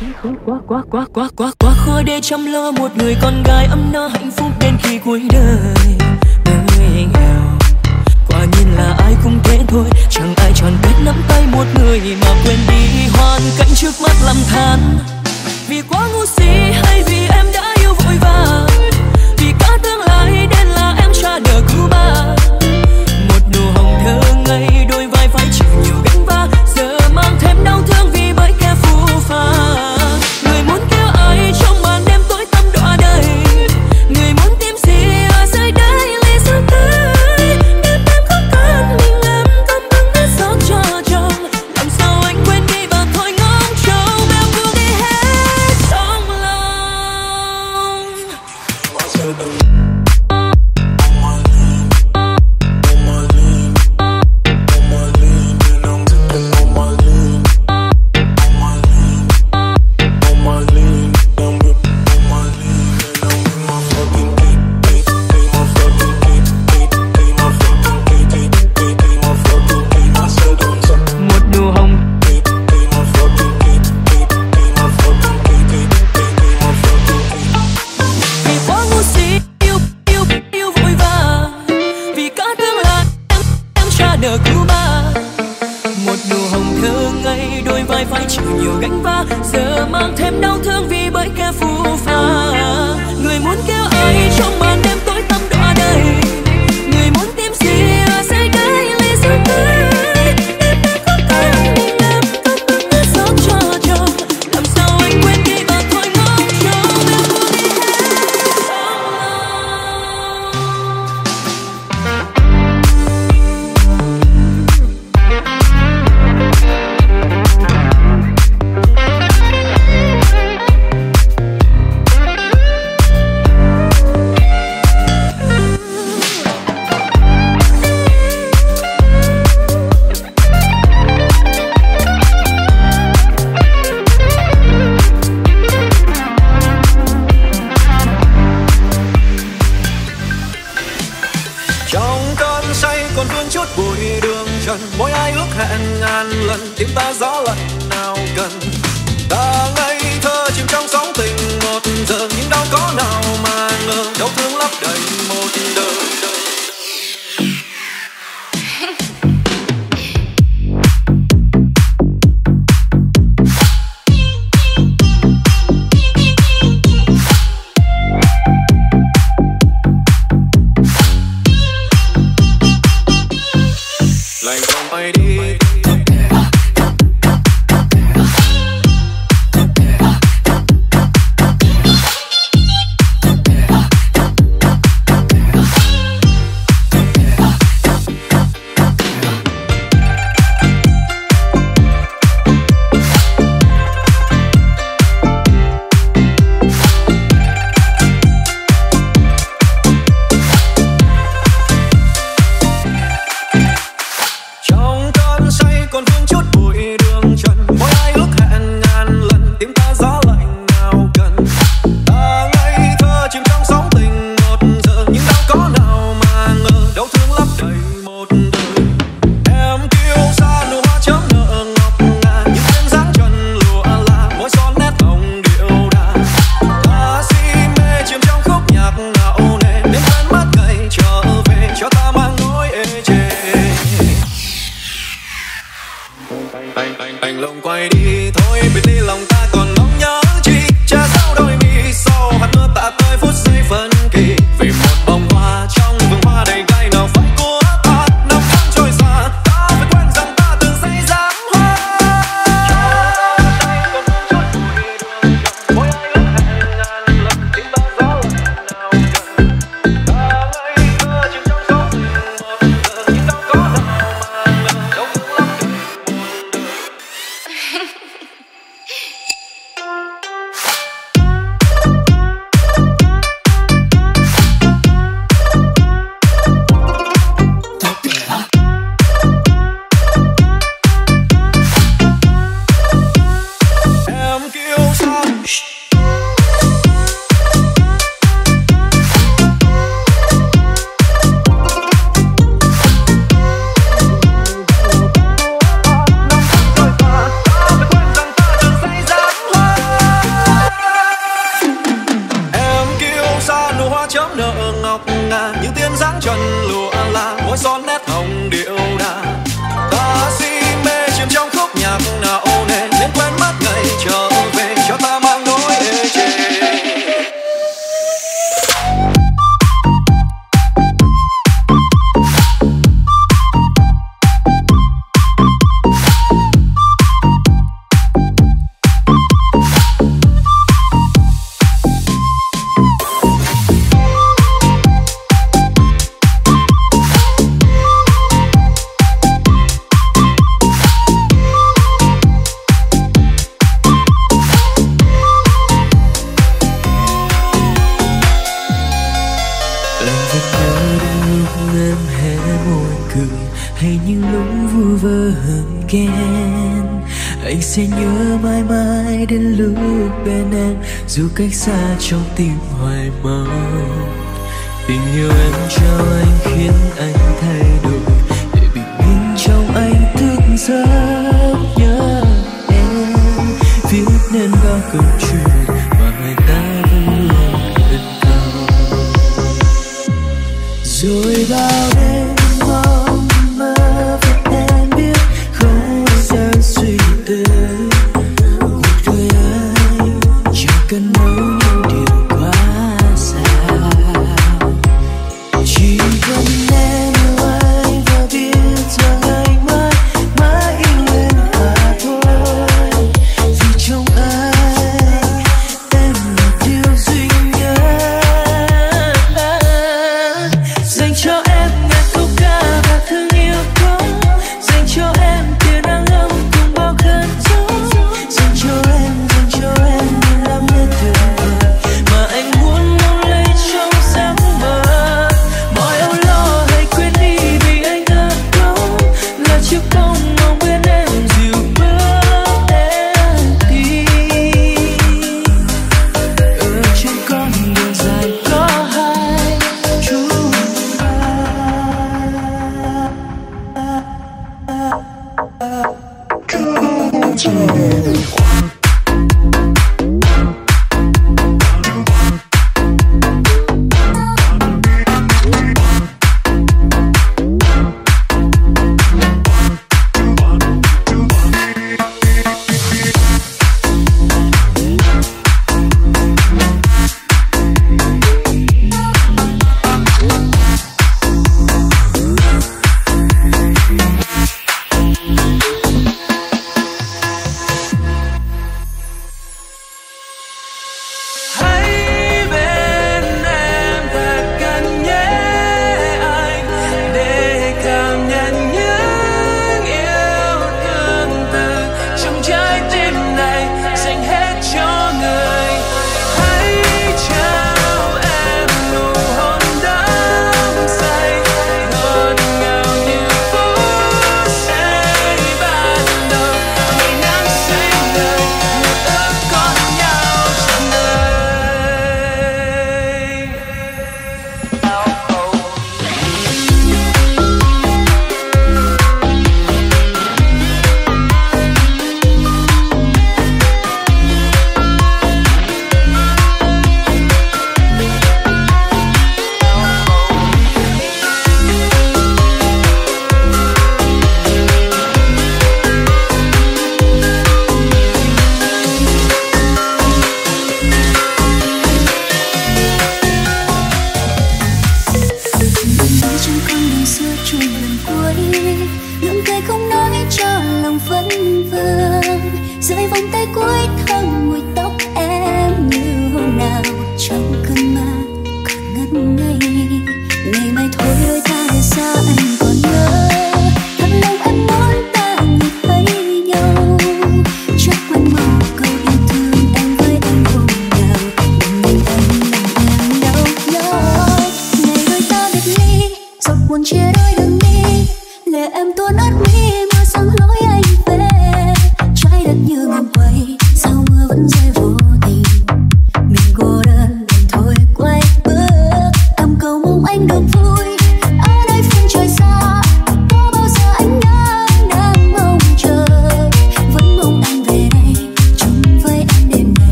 quá quá quá quá quá quá khó để chăm lo một người con gái ấm no hạnh phúc đến khi cuối đời người nghèo quả nhiên là ai cũng thế thôi chẳng ai tròn cách nắm tay một người mà quên đi hoàn cảnh trước mắt lầm than vì quá ngu si hay vì em đã yêu vội vàng vì cả tương lai nên là em cha đỡ cứu ba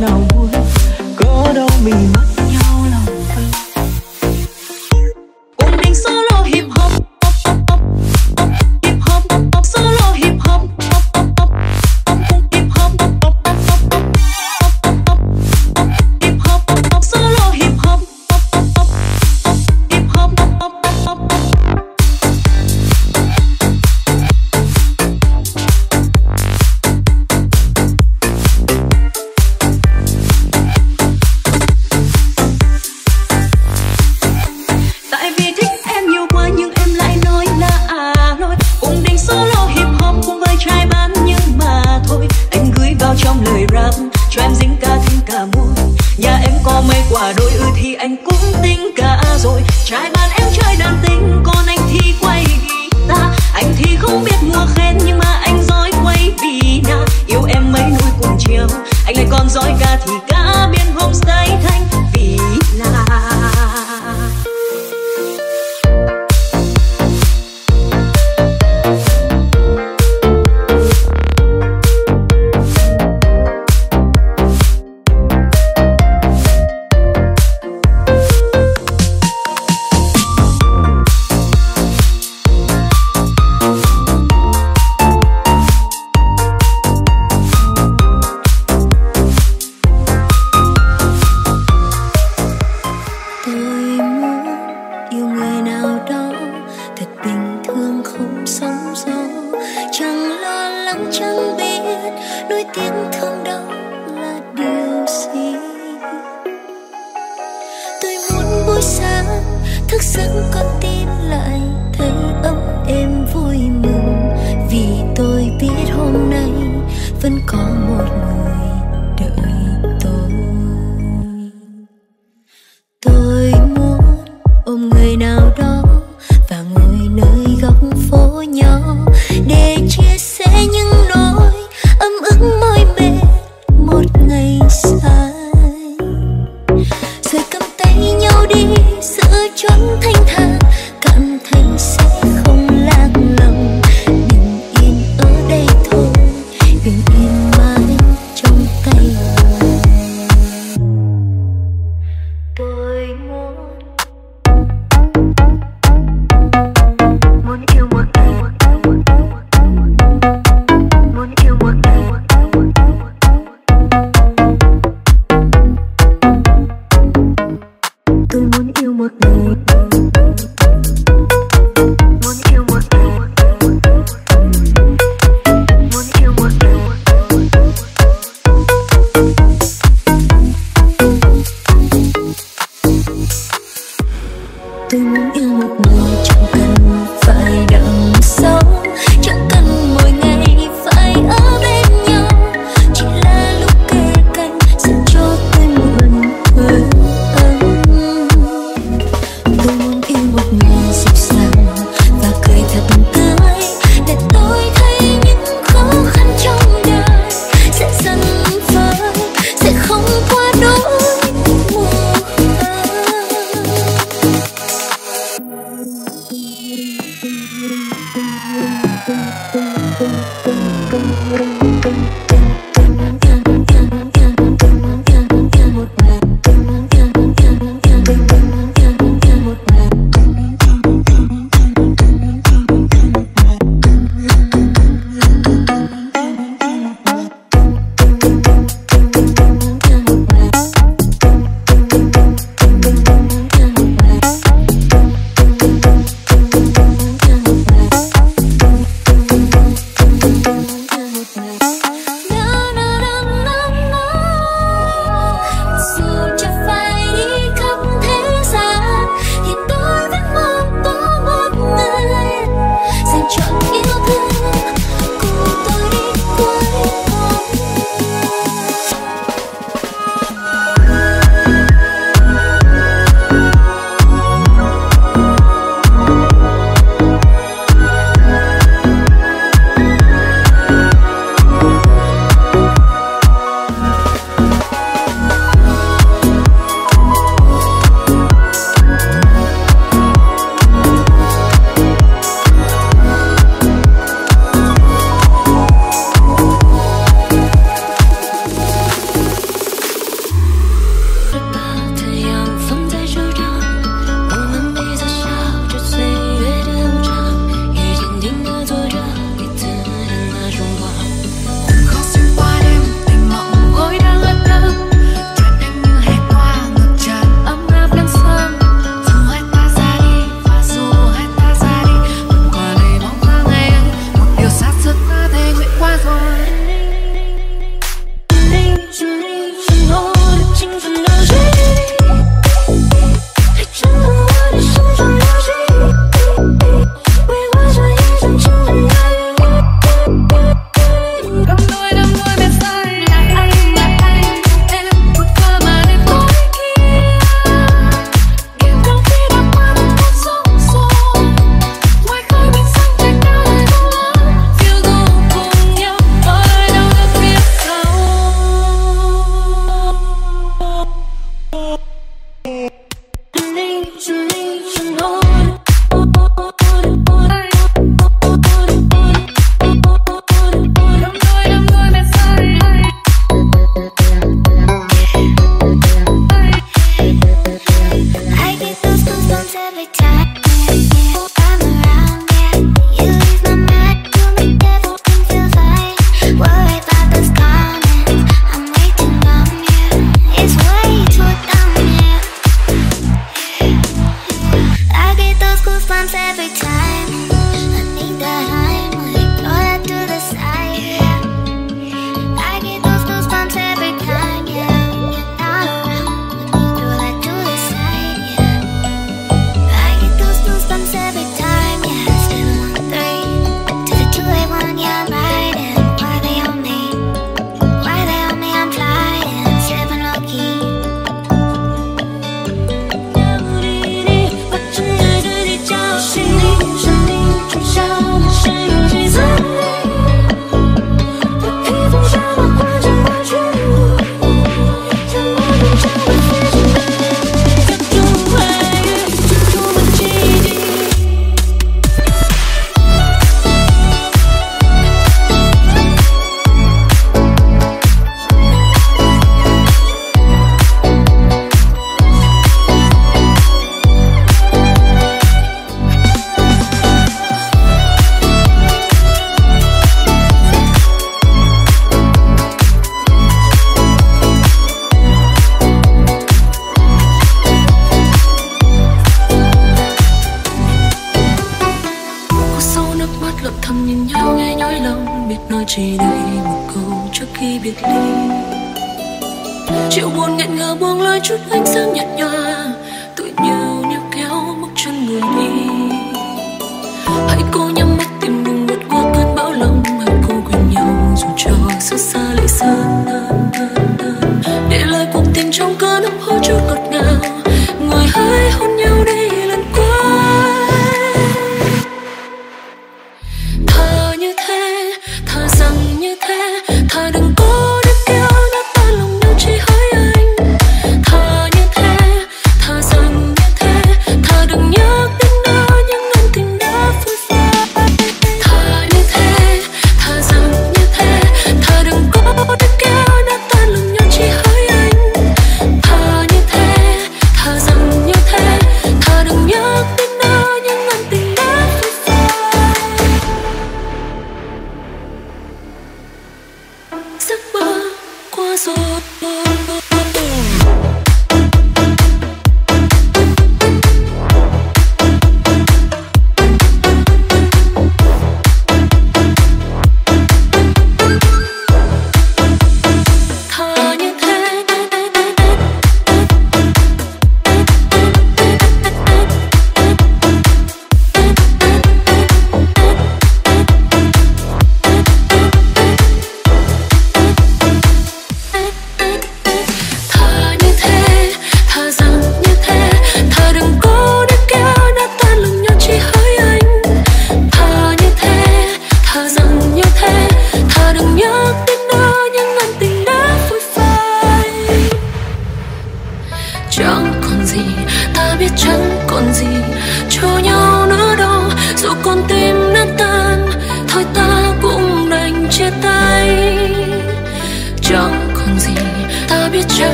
nào vui tay đâu mình mất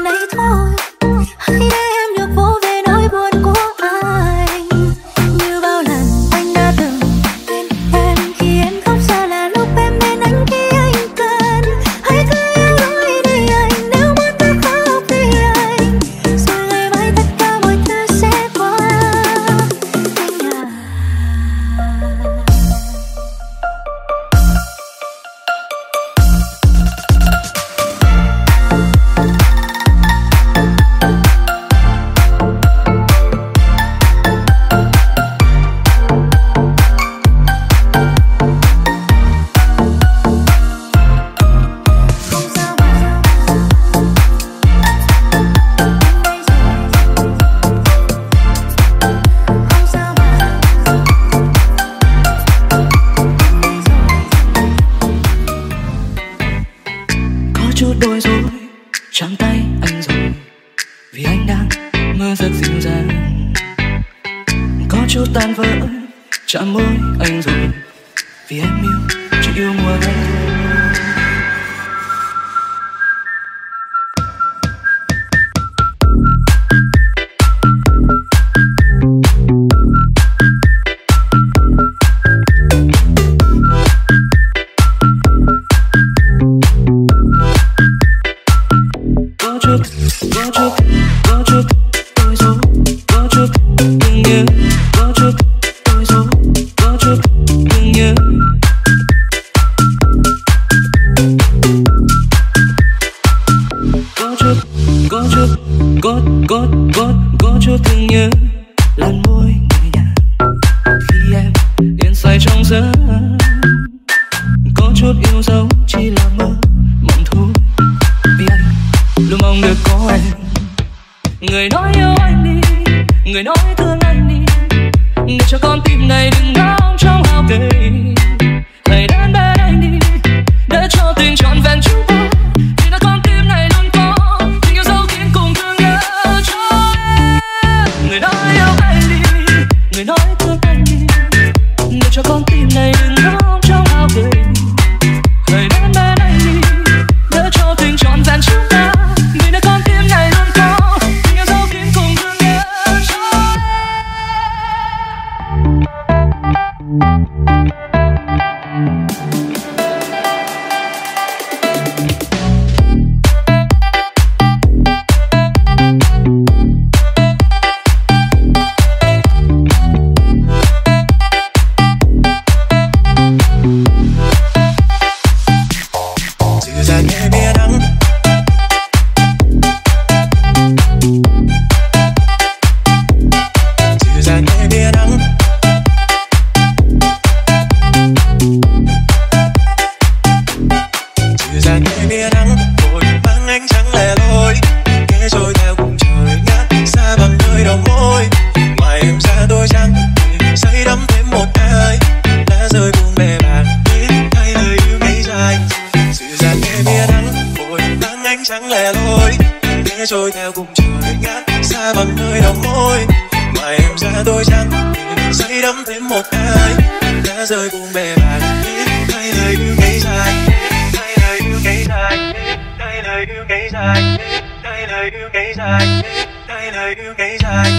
Chỉ một lần này thôi dài tay lời yêu cái dài tay lời yêu cái dài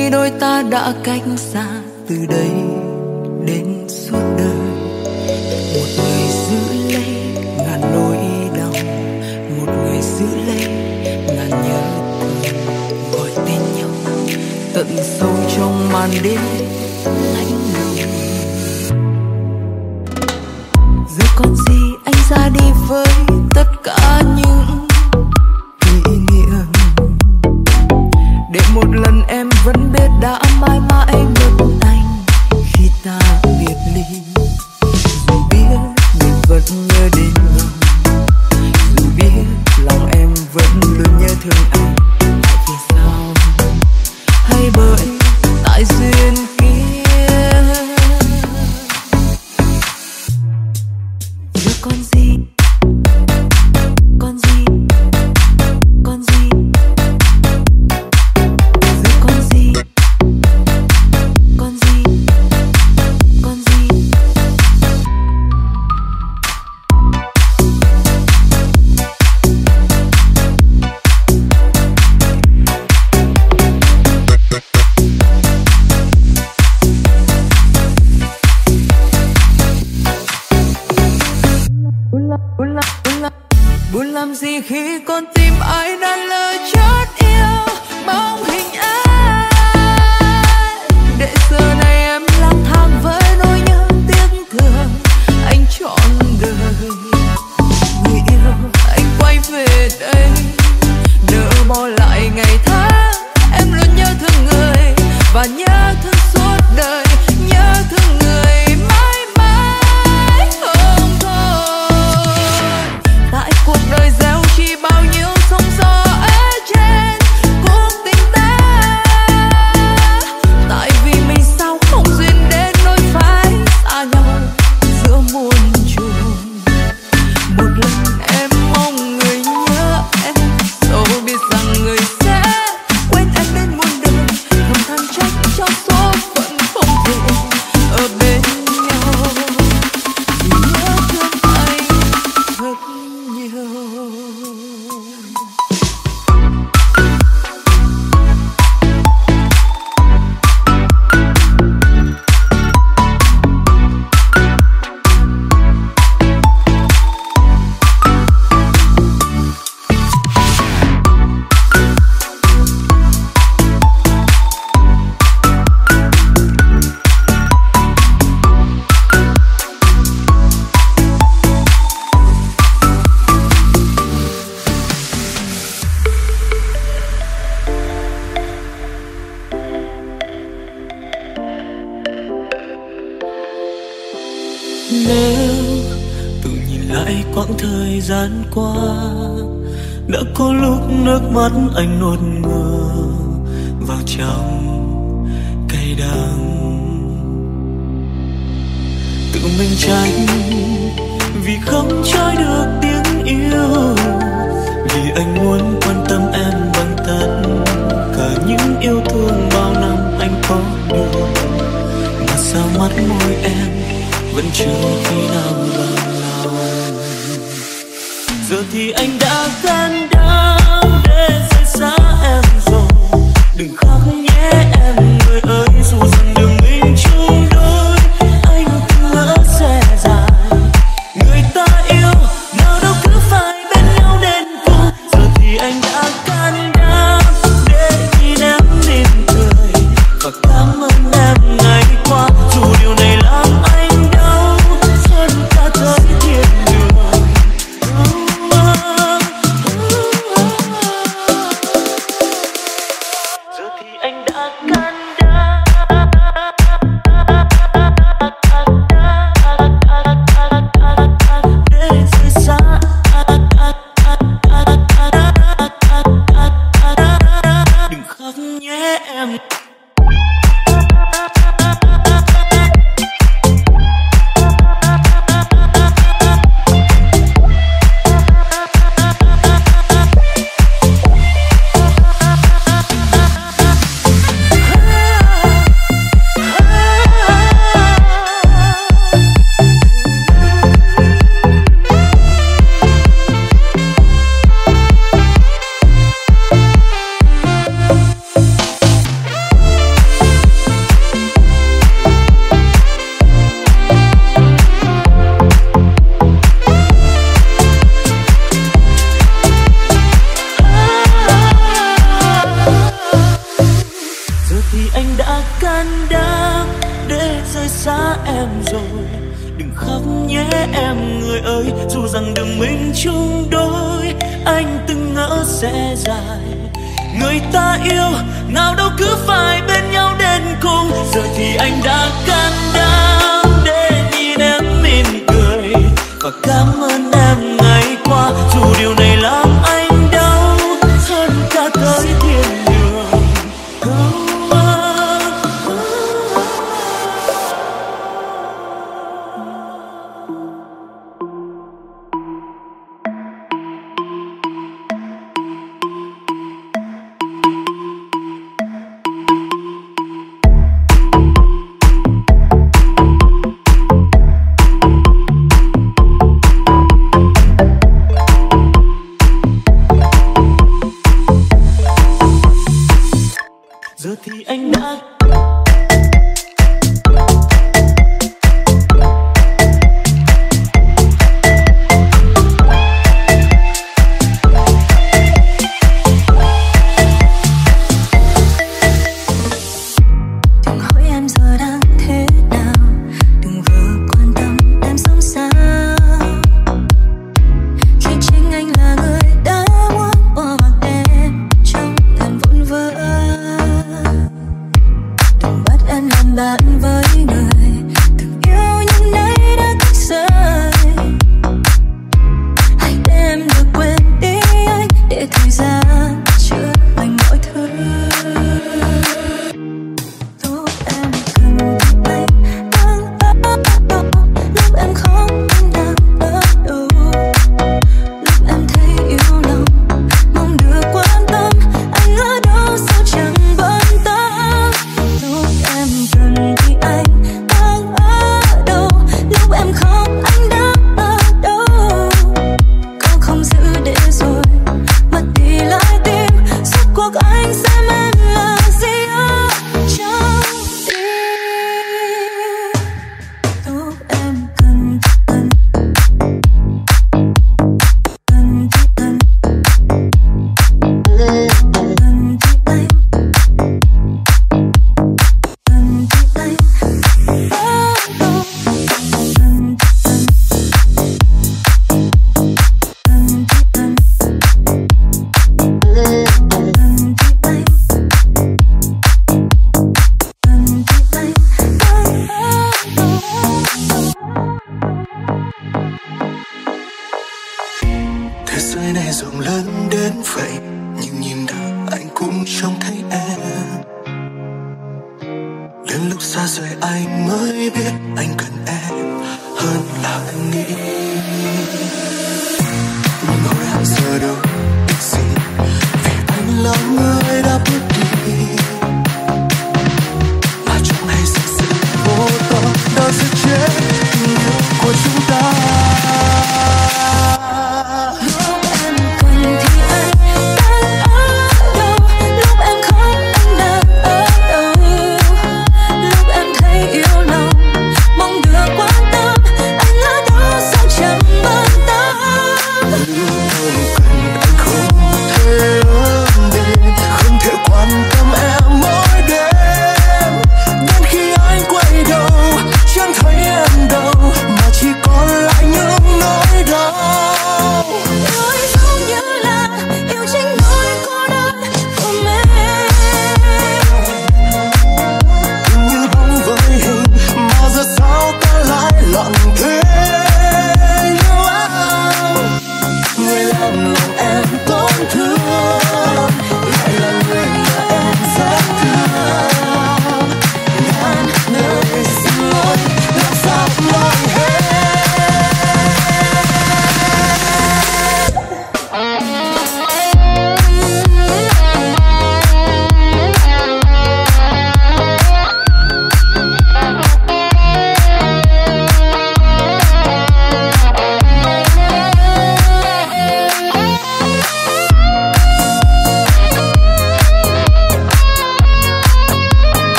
khi đôi ta đã cách xa từ đây đến suốt đời. Một người giữ lấy ngàn nỗi đau, một người giữ lấy ngàn nhớ thương, gọi tên nhau tận sâu trong màn đêm lạnh lùng. Dù còn gì anh ra đi với tất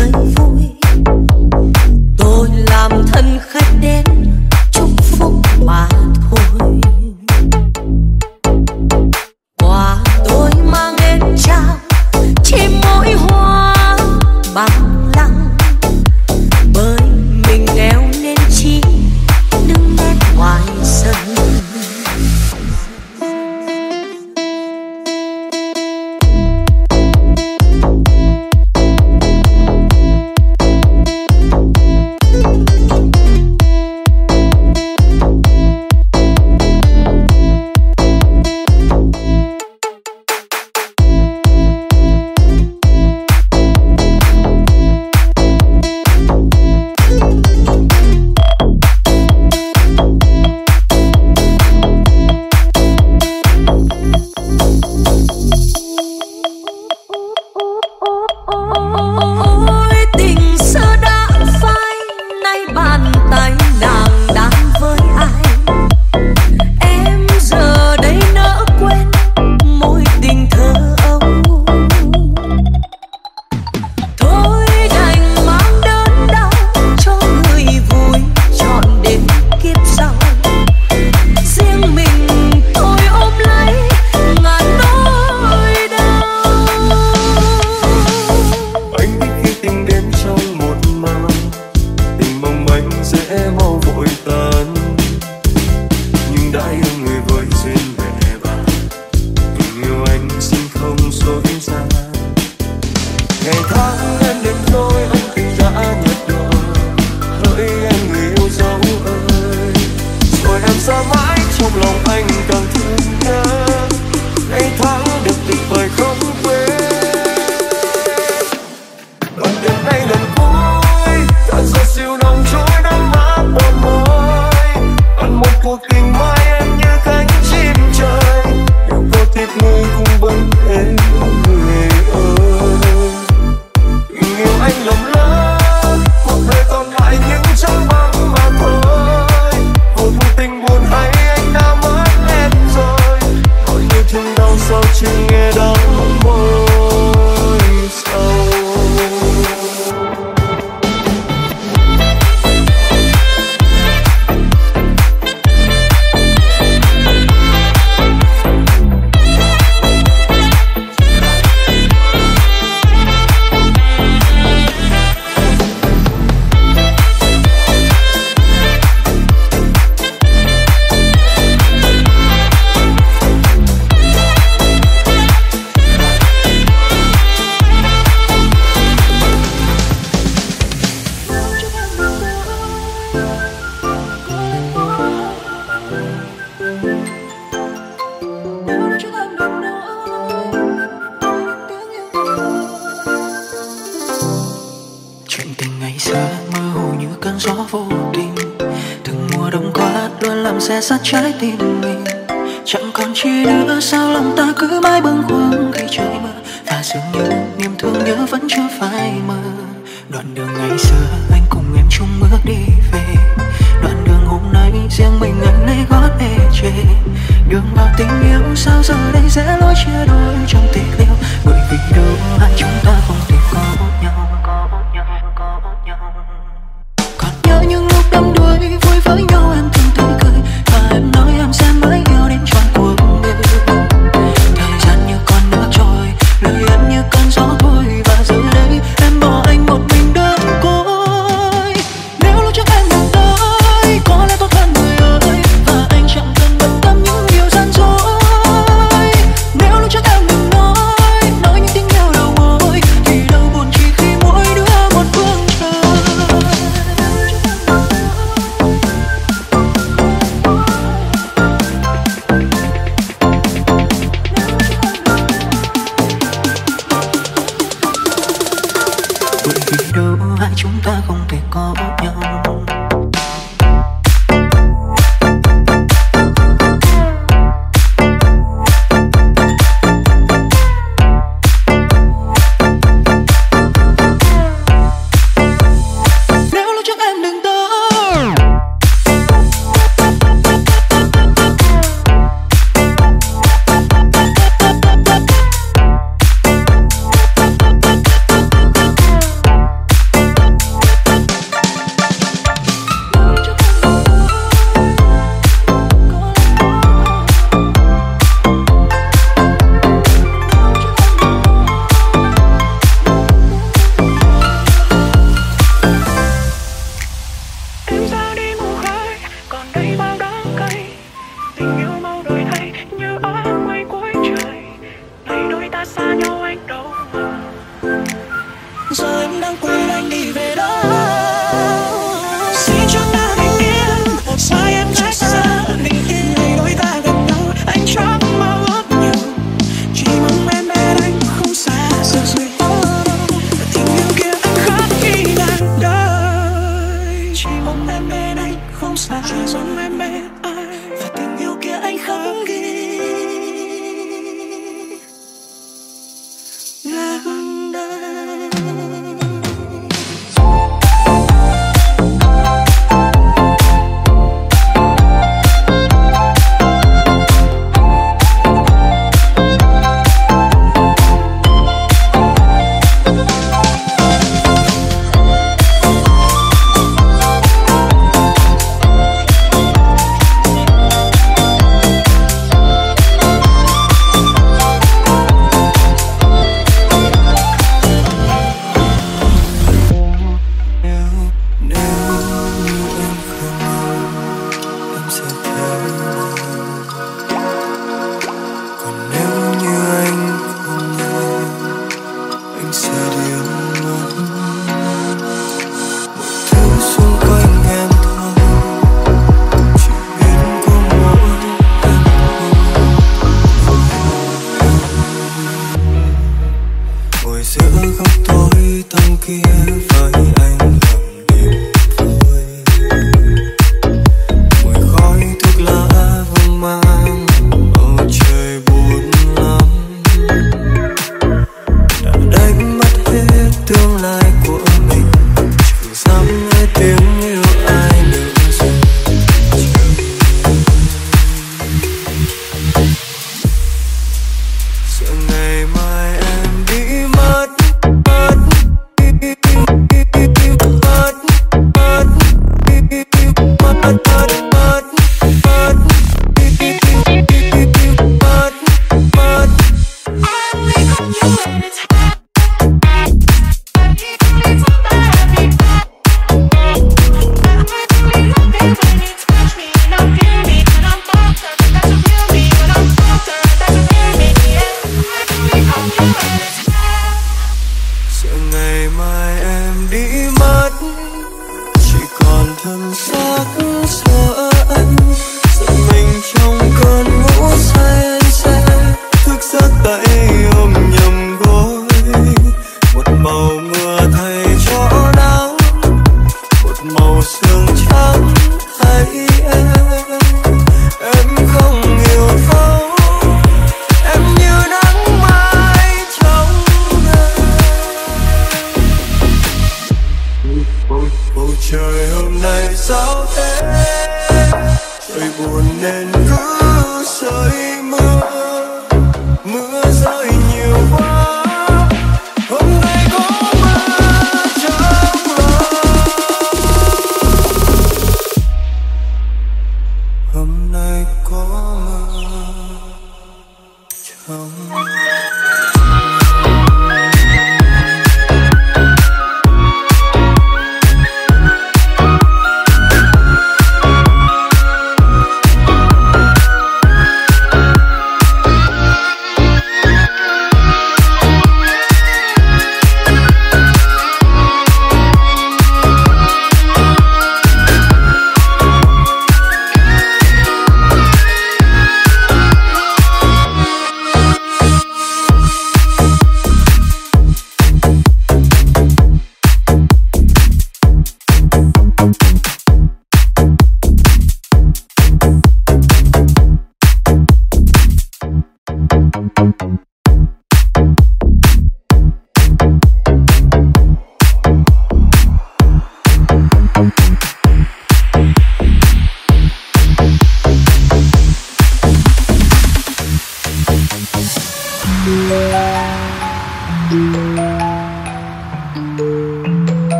cười vui nỗi trong tim.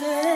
Sure.